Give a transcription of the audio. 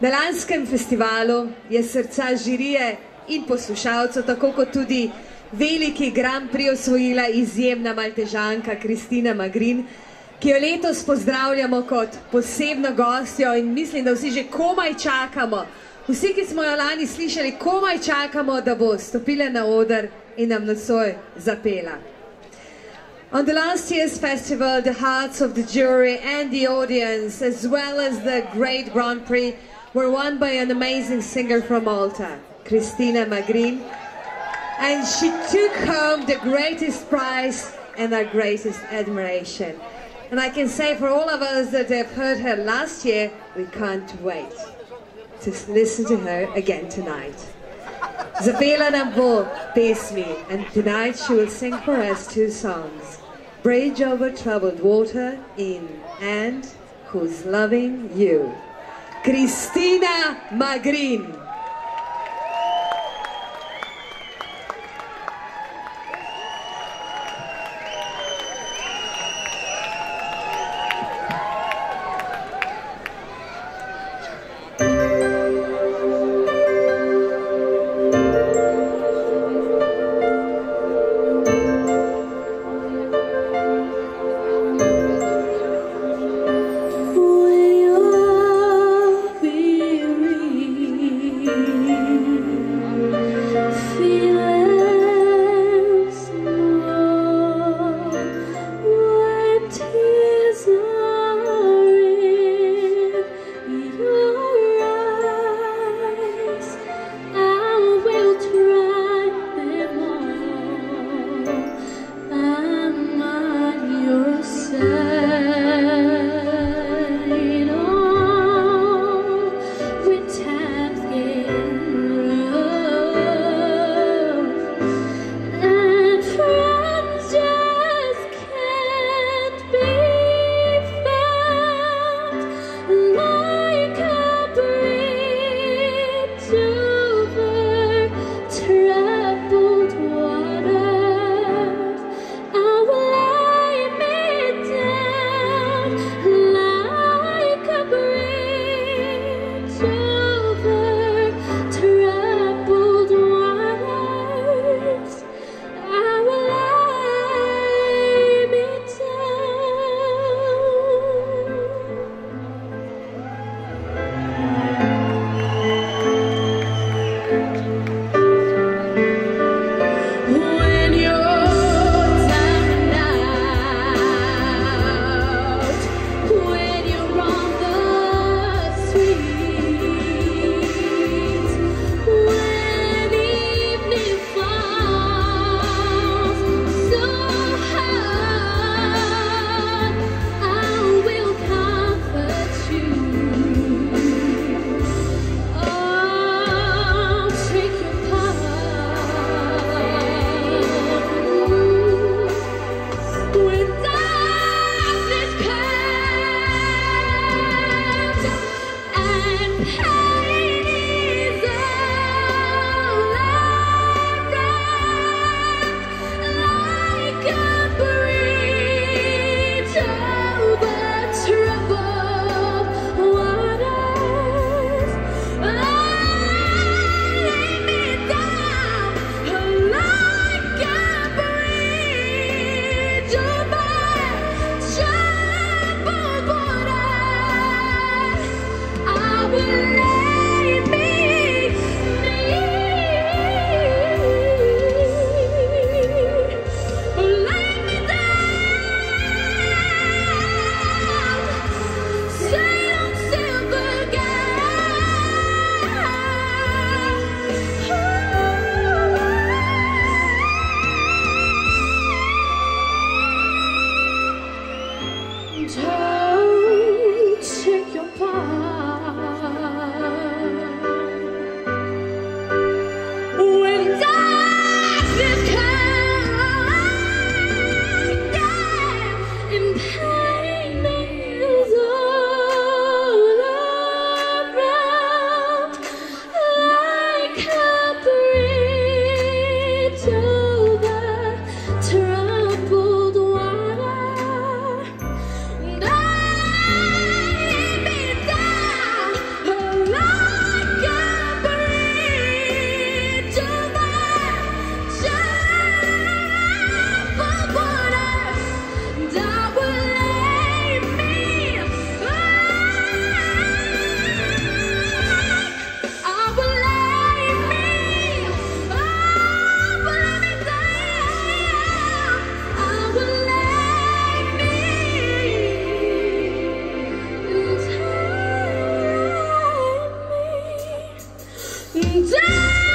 Na lanskem festivalu je srca žirije in poslušalcev, tako kot tudi veliki Grand Prix osvojila izjemna maltežanka Kristina Magrin, ki jo letos pozdravljamo kot posebno gostjo in mislim, da vsi že komaj čakamo, vsi, ki smo jo lani slišali, komaj čakamo, da bo stopila na oder in nam nocoj zapela. On the last year's festival, the hearts of the jury and the audience, as well as the great Grand Prix, were won by an amazing singer from Malta, Christina Magrin. And she took home the greatest prize and our greatest admiration. And I can say for all of us that have heard her last year, we can't wait to listen to her again tonight. Zapela nam bo pesmi, and tonight she will sing for us two songs. Bridge over troubled water in And Who's Loving You. Cristina Magrín. Turn. Jai!